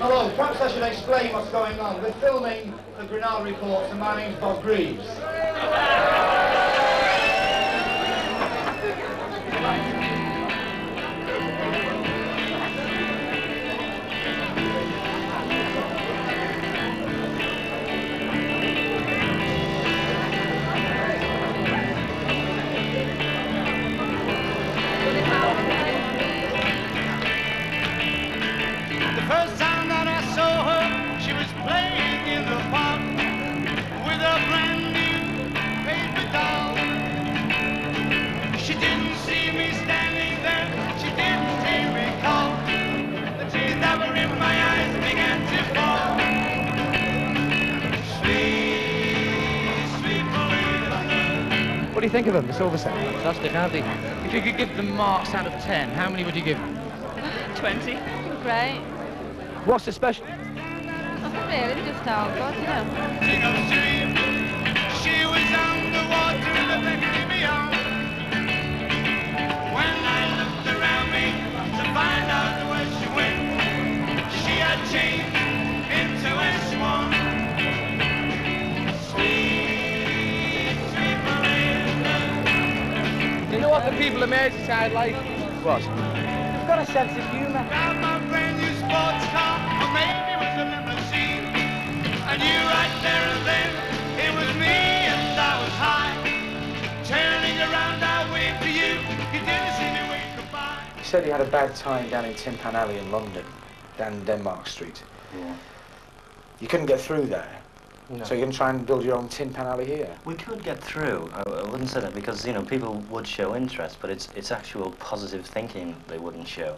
Hello, perhaps I should explain what's going on. We're filming the Granada reports and my name's Bob Greaves. See me standing there, she didn't hear me call. The tears that were in my eyes began to fall. Sweet, sweet Melinda. What do you think of them, the Silver Set? Fantastic, aren't they? If you could give them marks out of 10, how many would you give them? 20. Great. What's the special? Nothing really, just sound good, you what the people of Merseyside like? What? They've got a sense of humour. Found my brand new sports car, or maybe it was a limousine. I knew right there and then it was me and I was high. Turning around, I waved to you. You didn't see me wave goodbye. He said he had a bad time down in Tin Pan Alley in London, down Denmark Street. Yeah. You couldn't get through there. No. So you're going to try and build your own Tin Pan Alley here? We could get through. I, I wouldn't say that because you know people would show interest, but it's it's actual positive thinking they wouldn't show,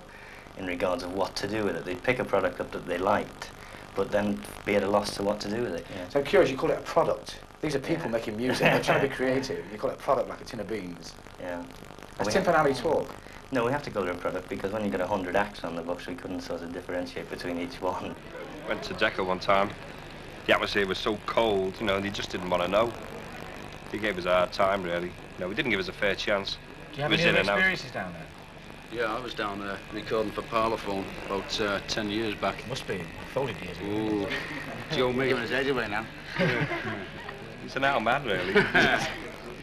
in regards of what to do with it. They'd pick a product up that they liked, but then be at a loss to what to do with it. Yeah. So I'm curious, you call it a product. These are people Yeah. making music, they're trying to be creative. You call it a product like a tin of beans. yeah. Does Tin Pan Alley talk? No, we have to call it a product because when you get a hundred acts on the books, we couldn't sort of differentiate between each one. Went to Decca one time. The atmosphere was so cold, you know, they just didn't want to know. They gave us a hard time, really. You know, we didn't give us a fair chance. Do you have Was any in other experiences down there? Yeah, I was down there recording for Parlophone about uh, 10 years back. Must be. Folded years ago. Ooh, Joe me. Giving his age away now. It's an out man, really.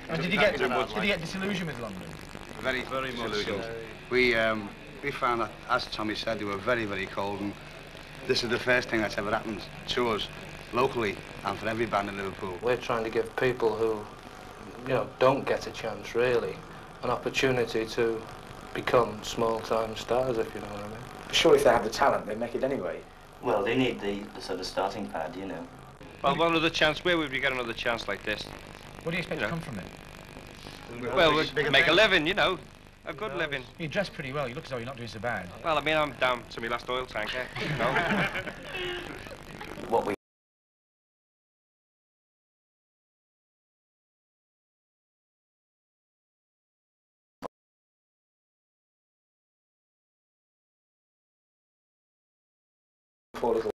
And did you get much. did you get disillusioned with London? Very, very much so. We, um, we found that, as Tommy said, they were very, very cold, and this is the first thing that's ever happened to us locally and for every band in Liverpool. We're trying to give people who, you know, don't get a chance really, an opportunity to become small-time stars, if you know what I mean. Surely if they have the talent, they make it anyway. Well, they need the, the sort of starting pad, you know. well, one other chance. Where would we get another chance like this? What do you expect You to know. come from it? Well, we'd make a living, you know. A good living. You dress pretty well. You look as though you're not doing so bad. Well, I mean, I'm down to my last oil tanker. Eh? You know. Little